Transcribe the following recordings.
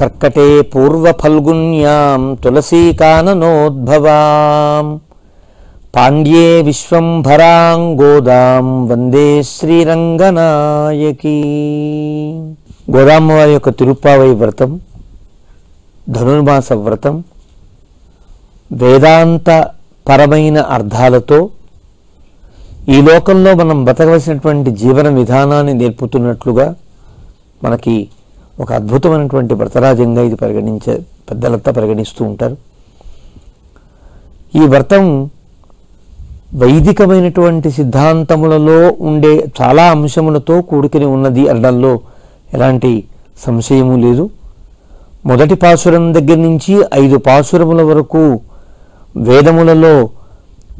కర్కటే పూర్వఫల్గుణ్యాం తులసీకాననోద్భవాం. పాండ్యే విశ్వంభరాం గోదాం వందే శ్రీరంగనాయకి. గోదామ్మవారి యొక్క తిరుప్పావై వ్రతం ధనుర్మాస వ్రతం వేదాంత పరమైన అర్థాలతో ఈ లోకంలో మనం బతకవలసినటువంటి జీవన విధానాన్ని నేర్పుతున్నట్లుగా మనకి ఒక అద్భుతమైనటువంటి వ్రతరాజ్యంగా ఇది పరిగణించే పెద్దలంతా పరిగణిస్తూ ఉంటారు. ఈ వ్రతం వైదికమైనటువంటి సిద్ధాంతములలో ఉండే చాలా అంశములతో కూడుకుని ఉన్నది అనడంలో ఎలాంటి సంశయము లేదు. మొదటి పాసురం దగ్గర నుంచి ఐదు పాసురముల వరకు వేదములలో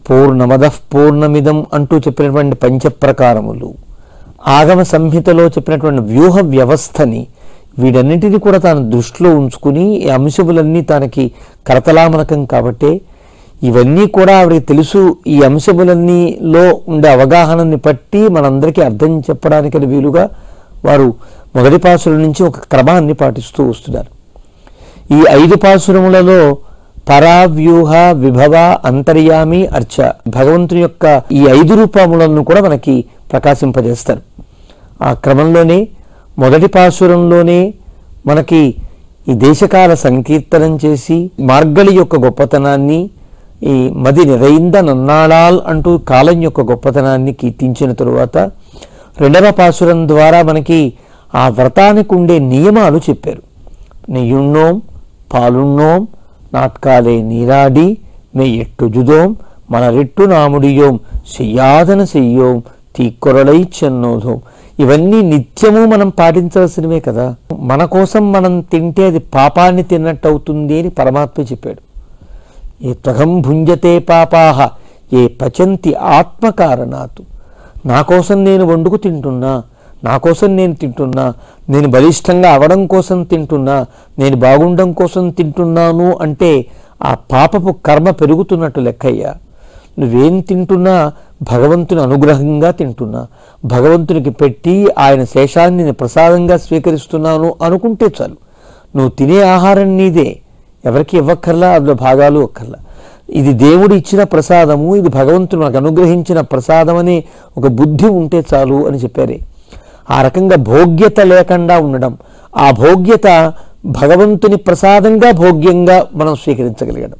పూర్ణమద పూర్ణమిదం అంటూ చెప్పినటువంటి పంచప్రకారములు ఆగమ సంహితలో చెప్పినటువంటి వ్యూహ వ్యవస్థని వీడన్నింటినీ కూడా తాను దృష్టిలో ఉంచుకుని ఈ అంశములన్నీ తనకి కరతలామలకం కాబట్టే ఇవన్నీ కూడా ఆవిడకి తెలుసు. ఈ అంశములన్నీలో ఉండే అవగాహనని బట్టి మనందరికీ అర్థం చెప్పడానికని వీలుగా వారు మొదటి పాసుల నుంచి ఒక క్రమాన్ని పాటిస్తూ వస్తున్నారు. ఈ ఐదు పాసురములలో పరావ్యూహ విభవ అంతర్యామి అర్చ భగవంతుని యొక్క ఈ ఐదు రూపములను కూడా మనకి ప్రకాశింపజేస్తారు. ఆ క్రమంలోనే మొదటి పాసురంలోనే మనకి ఈ దేశకాల సంకీర్తనం చేసి మార్గళి యొక్క గొప్పతనాన్ని ఈ మది నిరైంద నన్నాళాల్ అంటూ కాలం యొక్క గొప్పతనాన్ని కీర్తించిన తరువాత రెండవ పాసురం ద్వారా మనకి ఆ వ్రతానికి ఉండే నియమాలు చెప్పారు. నెయ్యుణ్ణోం పాలుణ్ణోం నాట్కాలే నీరాడి మే ఎట్టు జుదోం మన రెట్టు నాముడియోం చెయ్యాదన చెయ్యోం తీకొరలై చెన్నోధోం. ఇవన్నీ నిత్యము మనం పాటించవలసినవే కదా. మన కోసం మనం తింటే అది పాపాన్ని తిన్నట్టు అవుతుంది అని పరమాత్మ చెప్పాడు. ఏ త్వగం భుంజతే పాపాహ ఏ పచంతి ఆత్మకారణాతు. నా కోసం నేను వండుకు తింటున్నా నా కోసం నేను తింటున్నా నేను బలిష్టంగా అవడం కోసం తింటున్నా నేను బాగుండడం కోసం తింటున్నాను అంటే ఆ పాపపు కర్మ పెరుగుతున్నట్టు లెక్కయ్యా. నువ్వేం తింటున్నా భగవంతుని అనుగ్రహంగా తింటున్నా. భగవంతునికి పెట్టి ఆయన శేషాన్ని నేను ప్రసాదంగా స్వీకరిస్తున్నాను అనుకుంటే చాలు. నువ్వు తినే ఆహారం నీదే. ఎవరికి ఇవ్వక్కర్లా? అందులో భాగాలు ఒక్కర్లా. ఇది దేవుడు ఇచ్చిన ప్రసాదము ఇది భగవంతుడు నాకు అనుగ్రహించిన ప్రసాదం అనే ఒక బుద్ధి ఉంటే చాలు అని చెప్పారే. ఆ రకంగా భోగ్యత లేకుండా ఉండడం ఆ భోగ్యత భగవంతుని ప్రసాదంగా భోగ్యంగా మనం స్వీకరించగలగడం.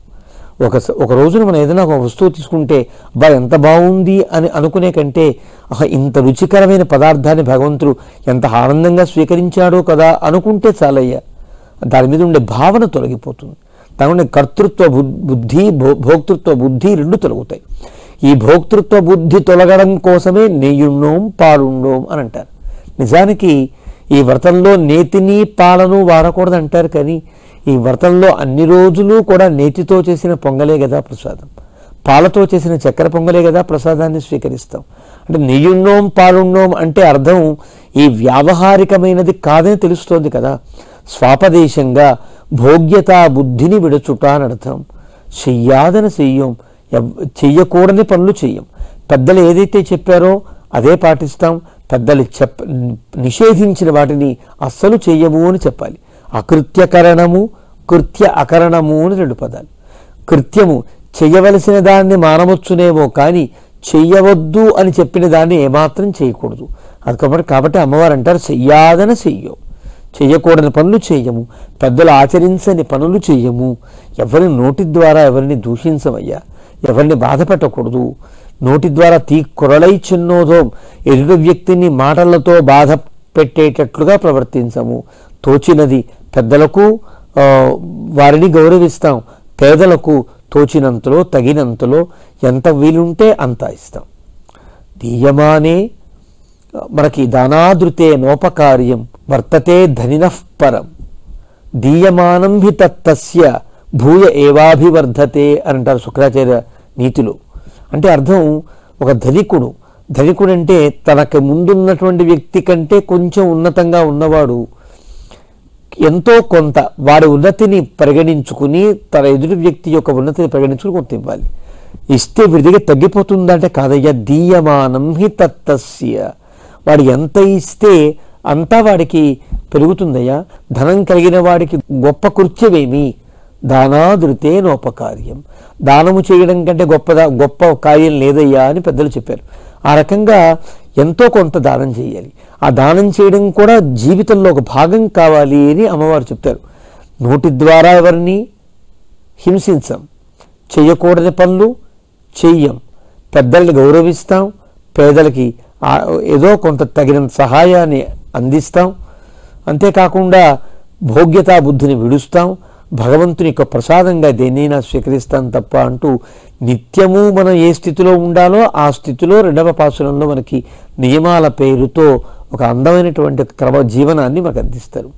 ఒక ఒక రోజున మనం ఏదైనా ఒక వస్తువు తీసుకుంటే బా ఎంత బాగుంది అని అనుకునే కంటే ఆహా, ఇంత రుచికరమైన పదార్థాన్ని భగవంతుడు ఎంత ఆనందంగా స్వీకరించాడో కదా అనుకుంటే చాలయ్యా. దాని మీద ఉండే భావన తొలగిపోతుంది. దాని ఉండే కర్తృత్వ బుద్ధి భో భోక్తృత్వ బుద్ధి రెండు తొలగుతాయి. ఈ భోక్తృత్వ బుద్ధి తొలగడం కోసమే నెయ్యుండోం పాలుండోం అని అంటారు. నిజానికి ఈ వ్రతంలో నేతిని పాలను వాడకూడదు అంటారు కానీ ఈ వ్రతంలో అన్ని రోజులు కూడా నేతితో చేసిన పొంగలే కదా ప్రసాదం. పాలతో చేసిన చక్కెర పొంగలే కదా ప్రసాదాన్ని స్వీకరిస్తాం. అంటే నెయ్యున్నోం పాలున్నోం అంటే అర్థం ఈ వ్యావహారికమైనది కాదని తెలుస్తోంది కదా. స్వాపదేశంగా భోగ్యతా బుద్ధిని విడచుట అని అర్థం. చెయ్యాదన చెయ్యం ఎవ్- చెయ్యకూడని పనులు చెయ్యం. పెద్దలు ఏదైతే చెప్పారో అదే పాటిస్తాం. పెద్దలు చెప్ప నిషేధించిన వాటిని అస్సలు చెయ్యము అని చెప్పాలి. అకృత్యకరణము కృత్య అకరణము అని రెండు పదాలు. కృత్యము చెయ్యవలసిన దాన్ని మానవచ్చునేమో కానీ చెయ్యవద్దు అని చెప్పిన దాన్ని ఏమాత్రం చేయకూడదు. అది కాబట్టి కాబట్టి అమ్మవారు అంటారు చెయ్యాదన చెయ్యో చెయ్యకూడని పనులు చేయము పెద్దలు ఆచరించని పనులు చేయము ఎవరిని నోటి ద్వారా ఎవరిని దూషించమయ్యా? ఎవరిని బాధ పెట్టకూడదు. నోటి ద్వారా తీ కొరలై చిన్నోదోం ఎదుటి వ్యక్తిని మాటలతో బాధ పెట్టేటట్లుగా ప్రవర్తించము. తోచినది పెద్దలకు వారిని గౌరవిస్తాం. పేదలకు తోచినంతలో తగినంతలో ఎంత వీలుంటే అంత ఇస్తాం. దీయమానే మనకి దానాదృతే నోపకార్యం వర్తతే ధనినఃపరం దీయమానం హి తస్య భూయ ఏవాభివర్ధతే అని అంటారు శుక్రాచార్య నీతిలో. అంటే అర్థం ఒక ధనికుడు ధనికుడంటే తనకు ముందున్నటువంటి వ్యక్తి కంటే కొంచెం ఉన్నతంగా ఉన్నవాడు ఎంతో కొంత వాడి ఉన్నతిని పరిగణించుకుని తన ఎదుటి వ్యక్తి యొక్క ఉన్నతిని పరిగణించుకుని కొంత ఇవ్వాలి. ఇస్తే విడిదిగా తగ్గిపోతుందంటే కాదయ్యా దీయమానం హి తత్తస్య. వాడు ఎంత ఇస్తే అంతా వాడికి పెరుగుతుందయ్యా. ధనం కలిగిన వాడికి గొప్ప కృత్యమేమి? దానాదృతే నోపకార్యం. దానము చేయడం కంటే గొప్పదా గొప్ప కార్యం లేదయ్యా అని పెద్దలు చెప్పారు. ఆ రకంగా ఎంతో కొంత దానం చేయాలి. ఆ దానం చేయడం కూడా జీవితంలో ఒక భాగం కావాలి అని అమ్మవారు చెప్తారు. నోటి ద్వారా ఎవరిని హింసించం. చేయకూడని పనులు చెయ్యం. పెద్దల్ని గౌరవిస్తాం. పేదలకి ఏదో కొంత తగినంత సహాయాన్ని అందిస్తాం. అంతేకాకుండా భోగ్యతా బుద్ధిని విడుస్తాం. భగవంతుని యొక్క ప్రసాదంగా దేన్నైనా స్వీకరిస్తాను తప్ప అంటూ నిత్యము మనం ఏ స్థితిలో ఉండాలో ఆ స్థితిలో రెండవ పాసురంలో మనకి నియమాల పేరుతో ఒక అందమైనటువంటి క్రమ జీవనాన్ని మనకు అందిస్తారు.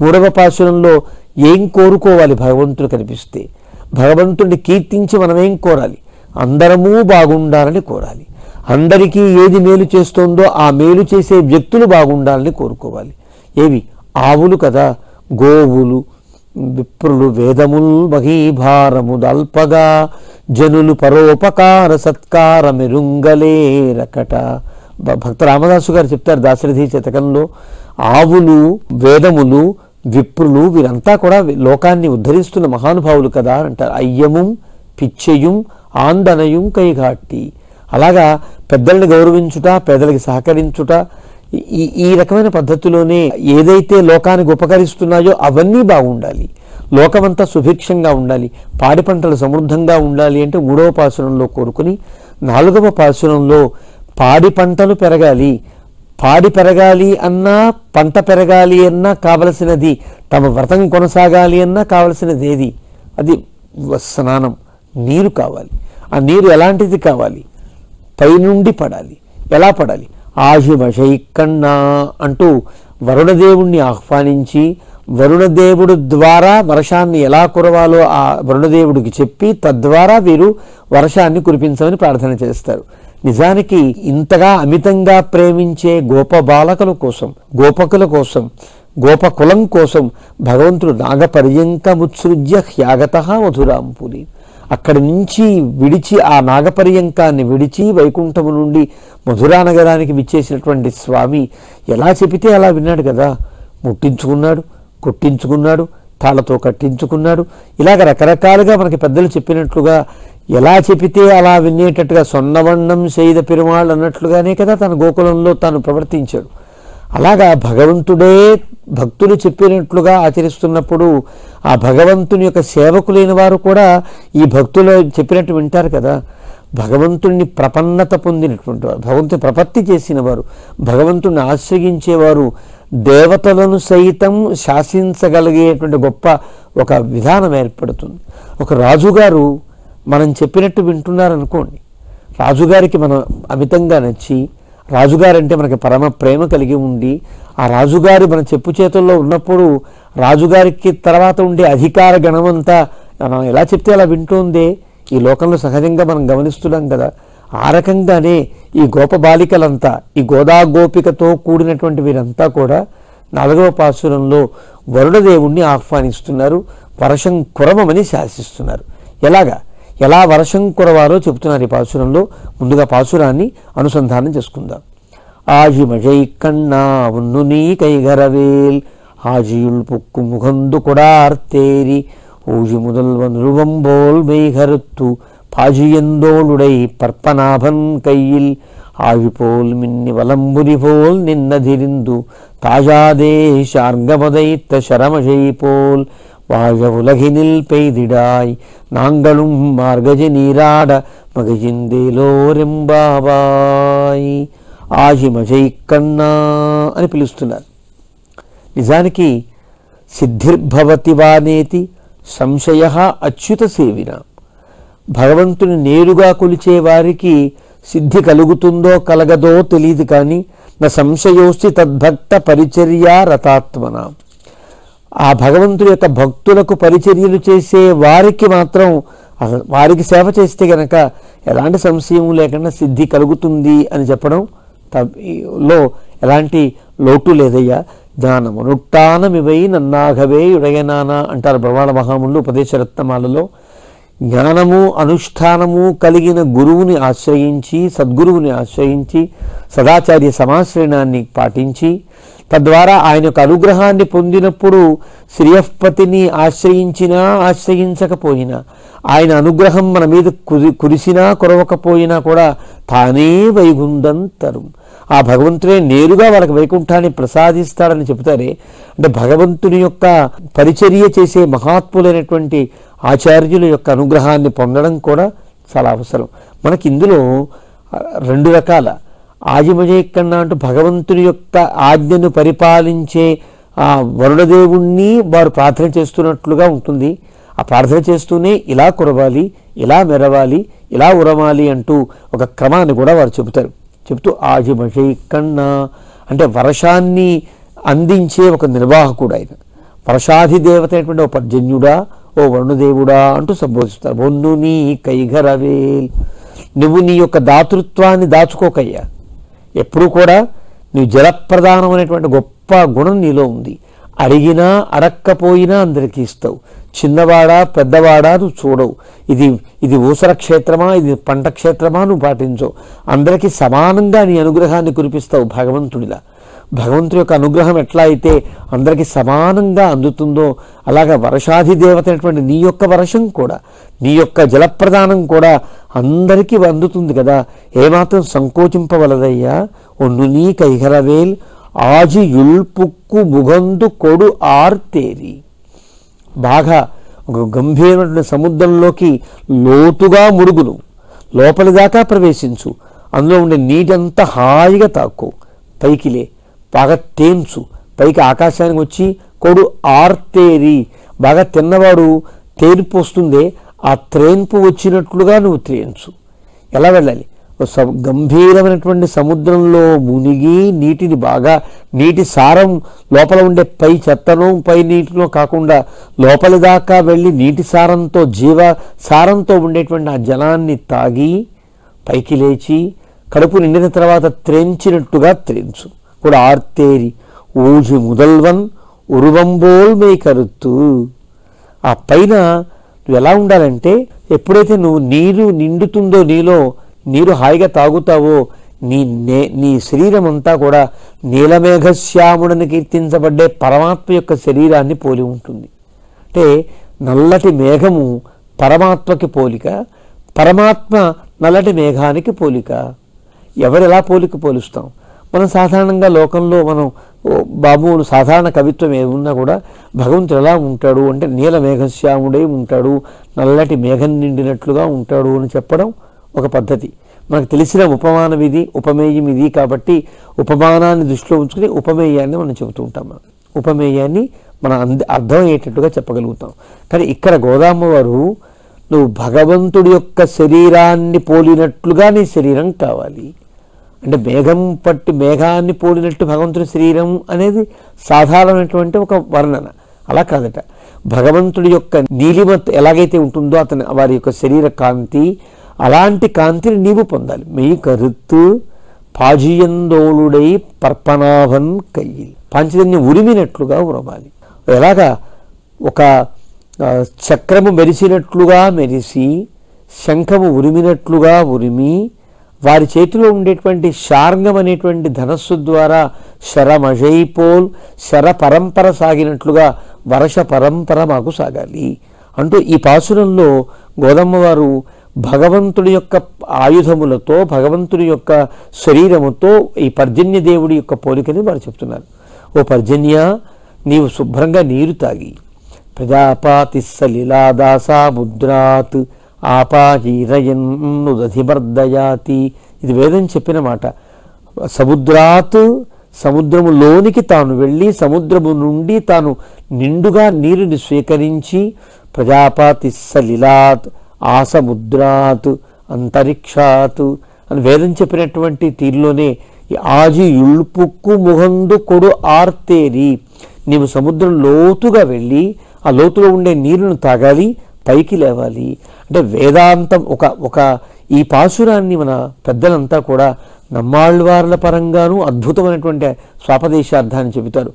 మూడవ పాసురంలో ఏం కోరుకోవాలి భగవంతుడు కనిపిస్తే భగవంతుడిని కీర్తించి మనమేం కోరాలి? అందరమూ బాగుండాలని కోరాలి. అందరికీ ఏది మేలు చేస్తోందో ఆ మేలు చేసే వ్యక్తులు బాగుండాలని కోరుకోవాలి. ఏవి? ఆవులు కదా గోవులు విప్రులు వేదముల్ మహీభారము దల్పగా జనులు పరోపకార సత్కార మెరుంగలేరకట భక్త రామదాసు గారు చెప్తారు దాశరథి శతకంలో ఆవులు వేదములు విప్రులు వీరంతా కూడా లోకాన్ని ఉద్ధరిస్తున్న మహానుభావులు కదా అంటారు. అయ్యముం పిచ్చయుం ఆందనయం కైఘాట్టి. అలాగా పెద్దల్ని గౌరవించుట పేదలకి సహకరించుట ఈ ఈ రకమైన పద్ధతిలోనే ఏదైతే లోకానికి ఉపకరిస్తున్నాయో అవన్నీ బాగుండాలి. లోకమంతా సుభిక్షంగా ఉండాలి. పాడి పంటలు సమృద్ధంగా ఉండాలి అంటే మూడవ పాసురంలో కోరుకుని నాలుగవ పాసురంలో పాడి పంటలు పెరగాలి. పాడి పెరగాలి అన్నా పంట పెరగాలి అన్నా కావలసినది తమ వ్రతం కొనసాగాలి అన్నా కావలసినది ఏది? అది స్నానం. నీరు కావాలి. ఆ నీరు ఎలాంటిది కావాలి? పైనుండి పడాలి. ఎలా పడాలి? ఆహిమషైకన్నా అంటూ వరుణదేవుణ్ణి ఆహ్వానించి వరుణదేవుడు ద్వారా వర్షాన్ని ఎలా కురవాలో ఆ వరుణదేవుడికి చెప్పి తద్వారా వీరు వర్షాన్ని కురిపించమని ప్రార్థన చేస్తారు. నిజానికి ఇంతగా అమితంగా ప్రేమించే గోప బాలకుల కోసం గోపకుల కోసం గోపకులం కోసం భగవంతుడు నాగపర్యంకముత్సృజ్య హ్యాగత మధురాంపురి అక్కడి నుంచి విడిచి ఆ నాగపర్యంకాన్ని విడిచి వైకుంఠము నుండి మధురా నగరానికి విచ్చేసినటువంటి స్వామి ఎలా చెబితే అలా విన్నాడు కదా. ముట్టించుకున్నాడు కొట్టించుకున్నాడు తాళతో కట్టించుకున్నాడు. ఇలాగ రకరకాలుగా మనకి పెద్దలు చెప్పినట్లుగా ఎలా చెబితే అలా వినేటట్టుగా సొన్నవన్నం చేయిద పెరుమాళ్ళు అన్నట్లుగానే కదా తన గోకులంలో తాను ప్రవర్తించాడు. అలాగా భగవంతుడే భక్తులు చెప్పినట్లుగా ఆచరిస్తున్నప్పుడు ఆ భగవంతుని యొక్క సేవకులైన వారు కూడా ఈ భక్తులు చెప్పినట్టు వింటారు కదా. భగవంతుణ్ణి ప్రపన్నత పొందినటువంటి వారు భగవంతుని ప్రపత్తి చేసిన వారు భగవంతుణ్ణి ఆశ్రయించేవారు దేవతలను సైతం శాసించగలిగేటువంటి గొప్ప ఒక విధానం ఏర్పడుతుంది. ఒక రాజుగారు మనం చెప్పినట్టు వింటున్నారనుకోండి. రాజుగారికి మనం అమితంగా నచ్చి రాజుగారంటే మనకి పరమ ప్రేమ కలిగి ఉండి ఆ రాజుగారు మన చెప్పు చేతుల్లో ఉన్నప్పుడు రాజుగారికి తర్వాత ఉండే అధికార గణమంతా మనం ఎలా చెప్తే అలా వింటోందే? ఈ లోకంలో సహజంగా మనం గమనిస్తున్నాం కదా. ఆ రకంగానే ఈ గోప బాలికలంతా ఈ గోదా గోపికతో కూడినటువంటి వీరంతా కూడా నాలుగవ పాసురంలో వరుణదేవుణ్ణి ఆహ్వానిస్తున్నారు వర్షం కురమని శాసిస్తున్నారు. ఎలాగా? ఎలా వర్షం కురవాలో చెబుతున్నారు ఈ పాసురంలో ముందుగా పాసురాన్ని అనుసంధానం చేసుకుందాం ఆజిమజై కన్నా ఉన్ను నీ కైగరవేల్ ஆஜியுள் புக்கு முகந்து கொடார்த்தேரி ஊழி முதல்வன் உருவம்போல் மெய்கருத்து பாஜியந்தோளுடை பற்பநாபன் கையில் ஆழி போல் மின்னி வலம்புரி போல் நின்னதிரிந்து தாஜாதே சார்கமதைத்த சரமழை போல் வாழ உலகினில் பெய்திடாய் நாங்களும் மார்கஜ நீராட మగజిందేలోరెంబాబాయ్ ఆజిమజై కన్నా అని పిలుస్తున్నారు నిజానికి సిద్ధిర్భవతి వానేతి సంశయ అచ్యుత సేవిన భగవంతుని నేరుగా కొలిచే వారికి సిద్ధి కలుగుతుందో కలగదో తెలియదు కానీ నా సంశయోస్తి తద్భక్త పరిచర్య రతాత్మన ఆ భగవంతుడి యొక్క భక్తులకు పరిచర్యలు చేసే వారికి మాత్రం వారికి సేవ చేస్తే గనక ఎలాంటి సంశయం లేకుండా సిద్ధి కలుగుతుంది అని చెప్పడం లో ఎలాంటి లోటు లేదయ్యా. జ్ఞానమునుట్టానమివై నన్నాఘవే యుడయనానా అంటారు బ్రహ్మాండ మహాములు ఉపదేశరత్నమాలలో జ్ఞానము అనుష్ఠానము కలిగిన గురువుని ఆశ్రయించి సద్గురువుని ఆశ్రయించి సదాచార్య సమాశ్రయణాన్ని పాటించి తద్వారా ఆయన యొక్క అనుగ్రహాన్ని పొందినప్పుడు శ్రీయపతిని ఆశ్రయించినా ఆశ్రయించకపోయినా ఆయన అనుగ్రహం మన మీద కురి కురిసినా కురవకపోయినా కూడా తానే వైగుందంతరు ఆ భగవంతుడే నేరుగా వాళ్ళకి వైకుంఠాన్ని ప్రసాదిస్తాడని చెబుతారే. అంటే భగవంతుని యొక్క పరిచర్య చేసే మహాత్ములైనటువంటి ఆచార్యుల యొక్క అనుగ్రహాన్ని పొందడం కూడా చాలా అవసరం. మనకి ఇందులో రెండు రకాల ఆజిమజయ కన్నా అంటూ భగవంతుని యొక్క ఆజ్ఞను పరిపాలించే ఆ వరుణదేవుణ్ణి వారు ప్రార్థన చేస్తున్నట్లుగా ఉంటుంది. ఆ ప్రార్థన చేస్తూనే ఇలా కురవాలి ఇలా మెరవాలి ఇలా ఉరవాలి అంటూ ఒక క్రమాన్ని కూడా వారు చెబుతారు. చెబుతూ ఆజిమజయ కన్నా అంటే వర్షాన్ని అందించే ఒక నిర్వాహకుడు ఆయన. వర్షాధి దేవత అయినటువంటి ఓ పర్జన్యుడా ఓ వరుణదేవుడా అంటూ సంబోధిస్తారు. వన్ను నీ కైగరవేల్ నువ్వు నీ యొక్క దాతృత్వాన్ని దాచుకోకయ్యా ఎప్పుడూ కూడా నీ జలప్రధానమైనటువంటి అనేటువంటి గొప్ప గుణం నీలో ఉంది. అడిగినా అడక్కపోయినా అందరికీ ఇస్తావు. చిన్నవాడా పెద్దవాడా నువ్వు చూడవు. ఇది ఇది ఊసర క్షేత్రమా ఇది పంట క్షేత్రమా నువ్వు పాటించవు. అందరికీ సమానంగా నీ అనుగ్రహాన్ని కురిపిస్తావు భగవంతుడిలా. భగవంతుడి యొక్క అనుగ్రహం ఎట్లా అయితే అందరికీ సమానంగా అందుతుందో అలాగా వర్షాధి దేవత అయినటువంటి నీ యొక్క వర్షం కూడా నీ యొక్క జలప్రదానం కూడా అందరికీ అందుతుంది కదా. ఏమాత్రం సంకోచింపవలదయ్యా? ఒన్ను నీ కైహరవేల్ ఆజి యుల్పుక్కు ముగందు కొడు ఆర్తేరి. బాగా ఒక గంభీరమైన సముద్రంలోకి లోతుగా మురుగును. లోపలి దాకా ప్రవేశించు. అందులో ఉండే నీటంతా హాయిగా తాకు. పైకిలే. బాగా తేంచు పైకి ఆకాశానికి వచ్చి కొడు ఆర్తేరి. బాగా తిన్నవాడు తేర్పు వస్తుందే ఆ త్రేన్పు వచ్చినట్లుగా నువ్వు త్రేయించు ఎలా వెళ్ళాలి? గంభీరమైనటువంటి సముద్రంలో మునిగి నీటిని బాగా నీటి సారం లోపల ఉండే పై చెత్తను పై నీటిలో కాకుండా లోపలి దాకా వెళ్ళి నీటి సారంతో జీవ సారంతో ఉండేటువంటి ఆ జలాన్ని తాగి పైకి లేచి కడుపు నిండిన తర్వాత త్రేంచినట్టుగా త్రేయించు కూడా ఆర్తేరి ఊజి ముదల్వన్ ఉరువంబోల్ మే కరుత్తు. ఆ పైన నువ్వు ఎలా ఉండాలంటే ఎప్పుడైతే నువ్వు నీరు నిండుతుందో నీలో నీరు హాయిగా తాగుతావో నీ నే నీ శరీరం అంతా కూడా నీలమేఘశ్యాముడని కీర్తించబడ్డే పరమాత్మ యొక్క శరీరాన్ని పోలి ఉంటుంది. అంటే నల్లటి మేఘము పరమాత్మకి పోలిక పరమాత్మ నల్లటి మేఘానికి పోలిక. ఎవరెలా పోలిక పోలుస్తాం? మనం సాధారణంగా లోకంలో మనం బాబు సాధారణ కవిత్వం ఏమున్నా కూడా భగవంతుడు ఎలా ఉంటాడు అంటే నీల మేఘశ్యాముడై ఉంటాడు నల్లటి మేఘం నిండినట్లుగా ఉంటాడు అని చెప్పడం ఒక పద్ధతి. మనకు తెలిసిన ఉపమానం ఇది ఉపమేయం ఇది కాబట్టి ఉపమానాన్ని దృష్టిలో ఉంచుకుని ఉపమేయాన్ని మనం చెబుతూ ఉంటాం మనం. ఉపమేయాన్ని మనం అంద అర్థమయ్యేటట్టుగా చెప్పగలుగుతాం. కానీ ఇక్కడ గోదామ వారు నువ్వు భగవంతుడి యొక్క శరీరాన్ని పోలినట్లుగా నీ శరీరం కావాలి. అంటే మేఘం పట్టి మేఘాన్ని పోడినట్టు భగవంతుడి శరీరం అనేది సాధారణమైనటువంటి ఒక వర్ణన. అలా కాదట. భగవంతుడి యొక్క నీలిమ ఎలాగైతే ఉంటుందో అతని వారి యొక్క శరీర కాంతి అలాంటి కాంతిని నీవు పొందాలి. మీ కరుత్తు పాజియందోళుడై పర్పనాభన్ కయ్యి పాంచజన్యం ఉరిమినట్లుగా ఉరవాలి. ఎలాగా? ఒక చక్రము మెరిసినట్లుగా మెరిసి శంఖము ఉరిమినట్లుగా ఉరిమి వారి చేతిలో ఉండేటువంటి శార్ంగం అనేటువంటి ధనస్సు ద్వారా శరమజైపోల్ శర పరంపర సాగినట్లుగా వర్ష పరంపర మాకు సాగాలి. అంటూ ఈ పాసురంలో గోదమ్మవారు భగవంతుడి యొక్క ఆయుధములతో భగవంతుడి యొక్క శరీరముతో ఈ పర్జన్య దేవుడి యొక్క పోలికని వారు చెప్తున్నారు. ఓ పర్జన్య నీవు శుభ్రంగా నీరు తాగి ప్రజాపాతి సలిలాదాసా ముద్రాత్ ఆపాహీరయన్నుదధిమర్దయాతి ఇది వేదం చెప్పిన మాట. సముద్రాత్ సముద్రములోనికి తాను వెళ్ళి సముద్రము నుండి తాను నిండుగా నీరుని స్వీకరించి ప్రజాపాతి సలిలాత్ ఆసముద్రాత్ అంతరిక్షాత్ అని వేదం చెప్పినటువంటి తీరులోనే ఈ ఆజి ఉల్పుక్కు ముహందు కొడు ఆర్తేరి. నీవు సముద్రం లోతుగా వెళ్ళి ఆ లోతులో ఉండే నీరును తాగాలి పైకి లేవాలి. అంటే వేదాంతం ఒక ఒక ఈ పాశురాన్ని మన పెద్దలంతా కూడా నమ్మాళ్ళవార్ల పరంగాను అద్భుతమైనటువంటి స్వాపదేశార్థాన్ని చెబుతారు.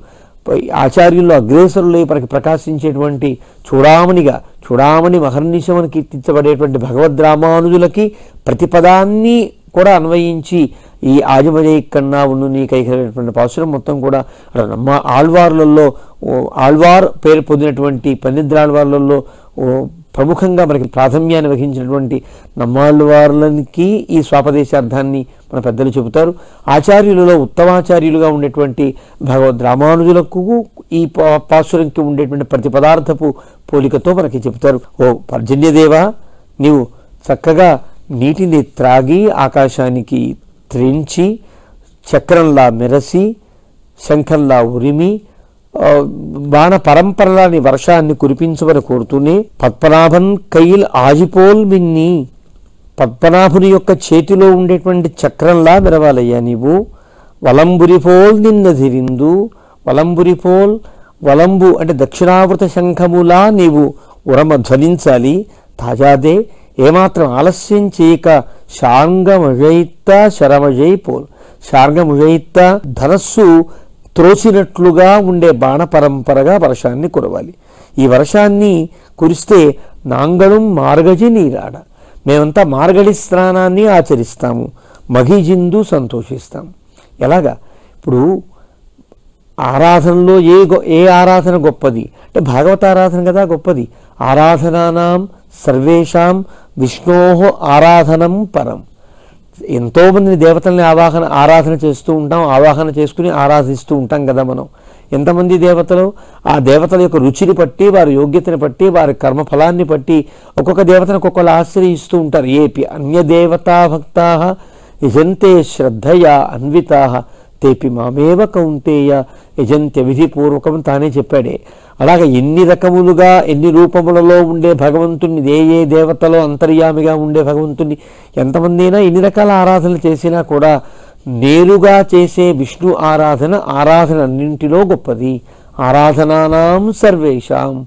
ఆచార్యుల్లో అగ్రేసరులై మనకి ప్రకాశించేటువంటి చూడామణిగా చూడామణి మహర్నిశమని కీర్తించబడేటువంటి భగవద్ రామానుజులకి ప్రతి పదాన్ని కూడా అన్వయించి ఈ ఆజమజయ కన్నా ఉన్ను నీ కైకటువంటి పాసురం మొత్తం కూడా మా ఆళ్వార్లలో ఆళ్వార్ పేరు పొందినటువంటి పన్నిద్రాళ్వార్లలో ఓ ప్రముఖంగా మనకి ప్రాధాన్యాన్ని వహించినటువంటి నమ్మాళ్ళవార్లకి ఈ స్వాపదేశార్థాన్ని మన పెద్దలు చెబుతారు. ఆచార్యులలో ఉత్తమాచార్యులుగా ఉండేటువంటి భగవద్ రామానుజులకు ఈ పా- ఉండేటువంటి ప్రతి పదార్థపు పోలికతో మనకి చెబుతారు. ఓ పర్జన్యదేవా నీవు చక్కగా నీటిని త్రాగి ఆకాశానికి త్రించి చక్రంలా మెరసి శంఖంలా ఉరిమి వాన బాణ పరంపరలాని వర్షాన్ని కురిపించమని కోరుతూనే పద్మనాభన్ కైల్ ఆజిపోల్ మిన్ని. పద్మనాభుని యొక్క చేతిలో ఉండేటువంటి చక్రంలా విరవాలయ్యా నీవు. వలంబురిపోల్ నిన్న ధిరిందు. వలంబురిపోల్ వలంబు అంటే దక్షిణావృత శంఖములా నీవు ఉరమ ధ్వనించాలి. తాజాదే ఏమాత్రం ఆలస్యం చేయక శార్ంగమజయిత్త శరమజై పోల్. శార్ంగముజయిత్త ధనస్సు త్రోసినట్లుగా ఉండే బాణ పరంపరగా వర్షాన్ని కురవాలి. ఈ వర్షాన్ని కురిస్తే నాంగళం మార్గజి నీరాడ. మేమంతా మార్గడి స్నానాన్ని ఆచరిస్తాము. మహిజిందు సంతోషిస్తాం. ఎలాగా? ఇప్పుడు ఆరాధనలో ఏ గొ- ఏ ఆరాధన గొప్పది? అంటే భాగవత ఆరాధన కదా గొప్పది. ఆరాధనానాం సర్వేషాం విష్ణోహ ఆరాధనం పరం. ఎంతోమంది దేవతల్ని ఆవాహన ఆరాధన చేస్తూ ఉంటాం ఆవాహన చేసుకుని ఆరాధిస్తూ ఉంటాం కదా మనం. ఎంతమంది దేవతలు? ఆ దేవతల యొక్క రుచిని బట్టి వారి యోగ్యతని బట్టి వారి కర్మఫలాన్ని బట్టి ఒక్కొక్క దేవతను ఒక్కొక్కరు ఆశ్రయిస్తూ ఉంటారు. ఏపి అన్యదేవతా భక్తా యజంతే శ్రద్ధయా అన్వితా తేపి మామేవ కౌంతేయ యజంత్య విధిపూర్వకం తానే చెప్పాడే. అలాగే ఎన్ని రకములుగా ఎన్ని రూపములలో ఉండే భగవంతుణ్ణి ఏ ఏ దేవతలో అంతర్యామిగా ఉండే భగవంతుణ్ణి ఎంతమంది అయినా ఎన్ని రకాల ఆరాధనలు చేసినా కూడా నేరుగా చేసే విష్ణు ఆరాధన ఆరాధన అన్నింటిలో గొప్పది. ఆరాధనానాం సర్వేషాం.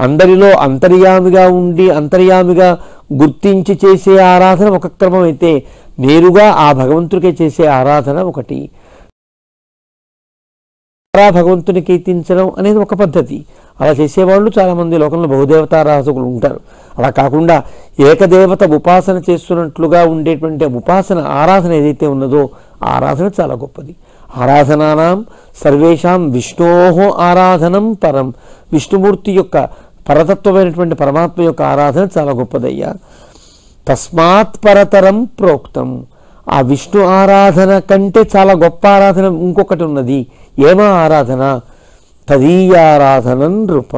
అందరిలో అంతర్యామిగా ఉండి అంతర్యామిగా గుర్తించి చేసే ఆరాధన ఒక క్రమం అయితే నేరుగా ఆ భగవంతుడికే చేసే ఆరాధన ఒకటి. అలా భగవంతుని కీర్తించడం అనేది ఒక పద్ధతి. అలా చేసేవాళ్ళు చాలామంది లోకంలో బహుదేవతారాధకులు ఉంటారు. అలా కాకుండా ఏకదేవత ఉపాసన చేస్తున్నట్లుగా ఉండేటువంటి ఉపాసన ఆరాధన ఏదైతే ఉన్నదో ఆరాధన చాలా గొప్పది. ఆరాధనానాం సర్వేషాం విష్ణోహో ఆరాధనం పరం. విష్ణుమూర్తి యొక్క పరతత్వమైనటువంటి పరమాత్మ యొక్క ఆరాధన చాలా గొప్పదయ్యా. తస్మాత్ పరతరం ప్రోక్తం. ఆ విష్ణు ఆరాధన కంటే చాలా గొప్ప ఆరాధన ఇంకొకటి ఉన్నది. ఏమా ఆరాధన? తదీయారాధన నృప.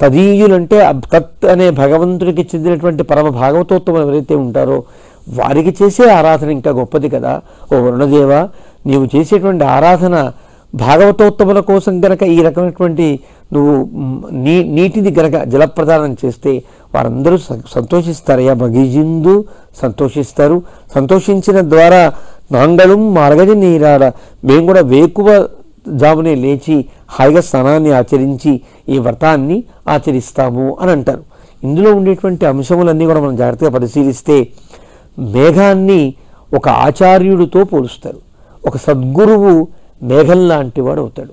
తదీయులంటే తత్ అనే భగవంతుడికి చెందినటువంటి పరమ భాగవతోత్వం ఎవరైతే ఉంటారో వారికి చేసే ఆరాధన ఇంకా గొప్పది కదా. ఓ వరుణదేవ నీవు చేసేటువంటి ఆరాధన భాగవతోత్తముల కోసం గనక ఈ రకమైనటువంటి నువ్వు నీ నీటిని గనక జలప్రదానం చేస్తే వారందరూ స- సంతోషిస్తారయ్యా మగిజిందు సంతోషిస్తారు. సంతోషించిన ద్వారా నాంగళం మార్గది నీరాడ మేము కూడా వేకువ జామునే లేచి హాయిగా స్నానాన్ని ఆచరించి ఈ వ్రతాన్ని ఆచరిస్తాము అని అంటారు. ఇందులో ఉండేటువంటి అంశములన్నీ కూడా మనం జాగ్రత్తగా పరిశీలిస్తే మేఘాన్ని ఒక ఆచార్యుడితో పోలుస్తారు. ఒక సద్గురువు మేఘం లాంటివాడు అవుతాడు.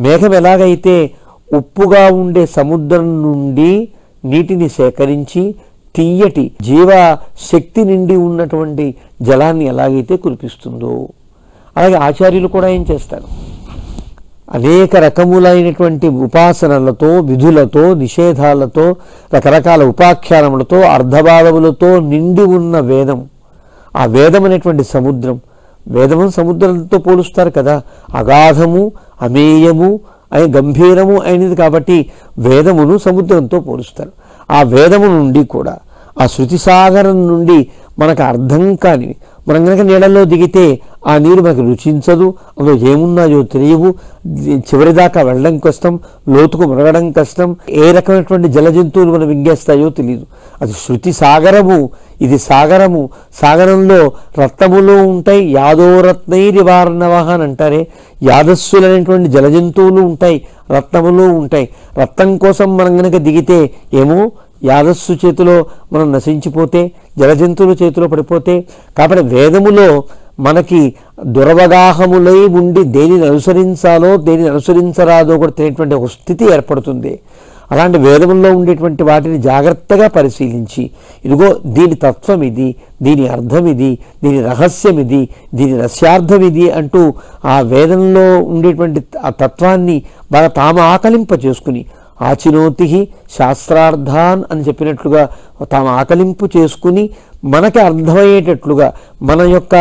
మేఘం ఎలాగైతే ఉప్పుగా ఉండే సముద్రం నుండి నీటిని సేకరించి తీయటి జీవ శక్తి నిండి ఉన్నటువంటి జలాన్ని ఎలాగైతే కురిపిస్తుందో. అలాగే ఆచార్యులు కూడా ఏం చేస్తారు? అనేక రకములైనటువంటి ఉపాసనలతో విధులతో నిషేధాలతో రకరకాల ఉపాఖ్యానములతో అర్ధభావములతో నిండి ఉన్న వేదం. ఆ వేదం అనేటువంటి సముద్రం. వేదము సముద్రంతో పోలుస్తారు కదా. అగాధము అమేయము అయి గంభీరము అయినది కాబట్టి వేదమును సముద్రంతో పోలుస్తారు. ఆ వేదము నుండి కూడా ఆ శృతి సాగరం నుండి మనకు అర్థం కాని మనం కనుక నీళ్ళలో దిగితే ఆ నీరు మనకు రుచించదు అందులో ఏమున్నాయో తెలియవు. చివరిదాకా వెళ్ళడం కష్టం లోతుకు మునగడం కష్టం. ఏ రకమైనటువంటి జల జంతువులు మనం మింగేస్తాయో తెలియదు అది శృతి సాగరము ఇది సాగరము. సాగరంలో రత్నములు ఉంటాయి యాదోరత్నైరి వారణవహ అని అంటారే. యాదస్సులైనటువంటి జల జంతువులు ఉంటాయి రత్నములు ఉంటాయి. రత్నం కోసం మనం గనక దిగితే ఏమో? యాదస్సు చేతిలో మనం నశించిపోతే జలజంతువుల చేతిలో పడిపోతే. కాబట్టి వేదములో మనకి దురవగాహములై ఉండి దేనిని అనుసరించాలో దేనిని అనుసరించరాదో కూడా తెలియనటువంటి ఒక స్థితి ఏర్పడుతుంది. అలాంటి వేదముల్లో ఉండేటువంటి వాటిని జాగ్రత్తగా పరిశీలించి ఇదిగో దీని తత్వం ఇది దీని అర్థం ఇది దీని రహస్యం ఇది దీని రస్యార్థం ఇది అంటూ ఆ వేదంలో ఉండేటువంటి ఆ తత్వాన్ని బాగా తాము ఆకలింప చేసుకుని ఆచినోతి శాస్త్రార్థాన్ అని చెప్పినట్లుగా తాము ఆకలింపు చేసుకుని మనకి అర్థమయ్యేటట్లుగా మన యొక్క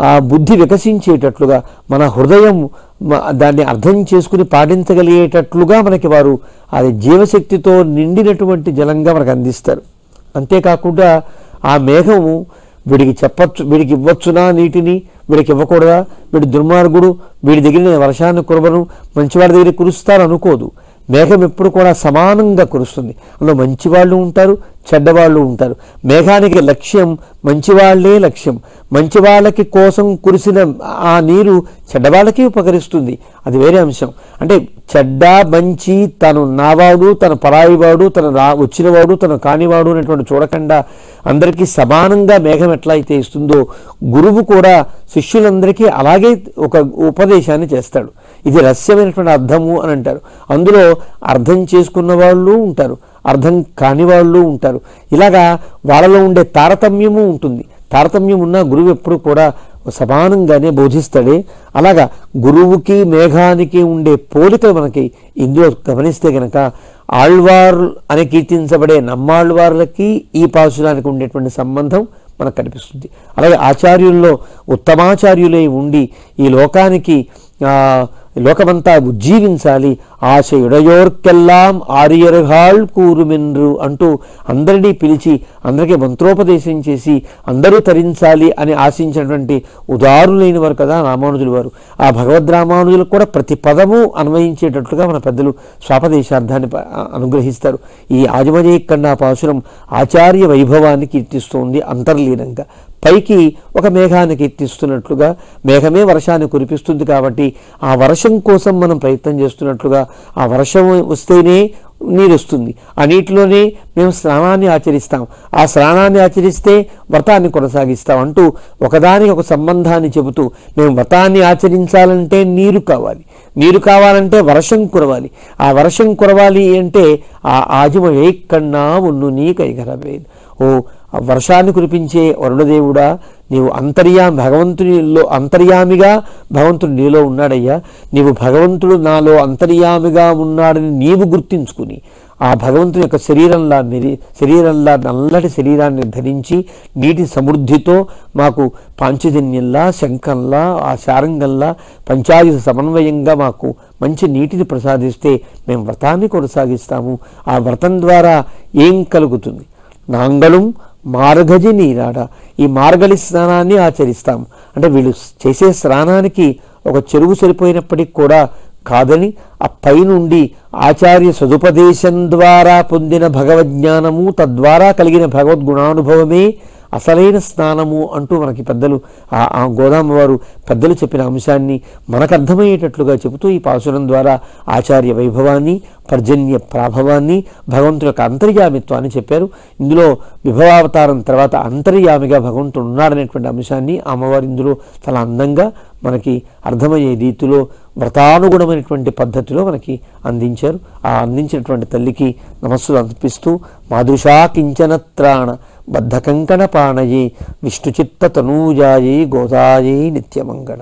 ఆ, బుద్ధి వికసించేటట్లుగా మన హృదయం దాన్ని అర్థం చేసుకుని పాటించగలిగేటట్లుగా మనకి వారు అది జీవశక్తితో నిండినటువంటి జలంగా మనకు అందిస్తారు. అంతేకాకుండా ఆ మేఘము వీడికి చెప్పచ్చు వీడికి ఇవ్వచ్చునా నీటిని? వీడికి ఇవ్వకూడదా? వీడి దుర్మార్గుడు వీడి దగ్గర వర్షాన్ని కురవను మంచివాడి దగ్గర కురుస్తారు అనుకోదు మేఘం ఎప్పుడు కూడా సమానంగా కురుస్తుంది. అందులో మంచివాళ్ళు ఉంటారు చెడ్డవాళ్ళు ఉంటారు. మేఘానికి లక్ష్యం మంచివాళ్ళే లక్ష్యం. మంచివాళ్ళకి కోసం కురిసిన ఆ నీరు చెడ్డవాళ్ళకి ఉపకరిస్తుంది. అది వేరే అంశం. అంటే చెడ్డ మంచి తను నావాడు తన పరాయివాడు తన రా వచ్చినవాడు తను కానివాడు అనేటువంటి చూడకుండా అందరికీ సమానంగా మేఘం ఎట్లా అయితే ఇస్తుందో గురువు కూడా శిష్యులందరికీ అలాగే ఒక ఉపదేశాన్ని చేస్తాడు. ఇది రహస్యమైనటువంటి అర్థము అని అంటారు. అందులో అర్థం చేసుకున్న వాళ్ళు ఉంటారు. అర్థం కాని వాళ్ళు ఉంటారు. ఇలాగా వాళ్ళలో ఉండే తారతమ్యము ఉంటుంది. తారతమ్యం ఉన్న గురువు ఎప్పుడు కూడా సమానంగానే బోధిస్తాడే. అలాగా గురువుకి మేఘానికి ఉండే పోలిక మనకి ఇందులో గమనిస్తే గనక ఆళ్వార్ అని కీర్తించబడే నమ్మాళ్వార్లకి ఈ పాశురానికి ఉండేటువంటి సంబంధం మనకు కనిపిస్తుంది. అలాగే ఆచార్యుల్లో ఉత్తమాచార్యులై ఉండి ఈ లోకానికి లోకమంతా ఉజ్జీవించాలి. ఆశయుడయోర్కెల్లాం ఆర్యర్హాళ్ కూరుమిన్రు అంటూ అందరినీ పిలిచి అందరికీ మంత్రోపదేశం చేసి అందరూ తరించాలి అని ఆశించినటువంటి ఉదారులైన వారు కదా రామానుజుల వారు. ఆ భగవద్ రామానుజులకు కూడా ప్రతి పదము అన్వయించేటట్లుగా మన పెద్దలు స్వాపదేశార్థాన్ని అనుగ్రహిస్తారు. ఈ ఆజమజయకండ పాసురం ఆచార్య వైభవాన్ని కీర్తిస్తోంది అంతర్లీనంగా. పైకి ఒక మేఘాన్ని కీర్తిస్తున్నట్లుగా మేఘమే వర్షాన్ని కురిపిస్తుంది కాబట్టి ఆ వర్షం కోసం మనం ప్రయత్నం చేస్తున్నట్లుగా ఆ వర్షం వస్తేనే నీరు వస్తుంది. ఆ నీటిలోనే మేము స్నానాన్ని ఆచరిస్తాం. ఆ స్నానాన్ని ఆచరిస్తే వ్రతాన్ని కొనసాగిస్తాం అంటూ ఒకదానికి ఒక సంబంధాన్ని చెబుతూ మేము వ్రతాన్ని ఆచరించాలంటే నీరు కావాలి. నీరు కావాలంటే వర్షం కురవాలి. ఆ వర్షం కురవాలి అంటే ఆ ఆజమ కన్నా ఉన్ను నీ కైగరవేది ఓ వర్షాన్ని కురిపించే వరుణదేవుడా నీవు అంతర్యామి భగవంతునిలో అంతర్యామిగా భగవంతుడు నీలో ఉన్నాడయ్యా. నీవు భగవంతుడు నాలో అంతర్యామిగా ఉన్నాడని నీవు గుర్తించుకుని ఆ భగవంతుని యొక్క శరీరంలా మెరి శరీరంలా నల్లటి శరీరాన్ని ధరించి నీటి సమృద్ధితో మాకు పాంచజన్యంలా శంఖంలా ఆ శారంగంలా పంచాయుధ సమన్వయంగా మాకు మంచి నీటిని ప్రసాదిస్తే మేము వ్రతాన్ని కొనసాగిస్తాము. ఆ వ్రతం ద్వారా ఏం కలుగుతుంది? నాంగళం మార్గజి నీరాడ ఈ మార్గలి స్నానాన్ని ఆచరిస్తాం. అంటే వీళ్ళు చేసే స్నానానికి ఒక చెరువు సరిపోయినప్పటికి కూడా కాదని ఆ పైనుండి ఆచార్య సదుపదేశం ద్వారా పొందిన భగవజ్ఞానము తద్వారా కలిగిన భగవద్గుణానుభవమే అసలైన స్నానము అంటూ మనకి పెద్దలు ఆ ఆ గోదామ వారు పెద్దలు చెప్పిన అంశాన్ని మనకు అర్థమయ్యేటట్లుగా చెబుతూ ఈ పాసురం ద్వారా ఆచార్య వైభవాన్ని పర్జన్య ప్రాభవాన్ని భగవంతుడి యొక్క అంతర్యామిత్వాన్ని చెప్పారు. ఇందులో విభవావతారం తర్వాత అంతర్యామిగా భగవంతుడు ఉన్నాడనేటువంటి అంశాన్ని అమ్మవారు ఇందులో చాలా అందంగా మనకి అర్థమయ్యే రీతిలో వ్రతానుగుణమైనటువంటి పద్ధతిలో మనకి అందించారు. ఆ అందించినటువంటి తల్లికి నమస్సులు అర్పిస్తూ మధుషా కించన త్రాణ బద్ధకంకణ పాణయే విష్ణుచిత్త తనూజాయే గోదాయే నిత్యమంగళ.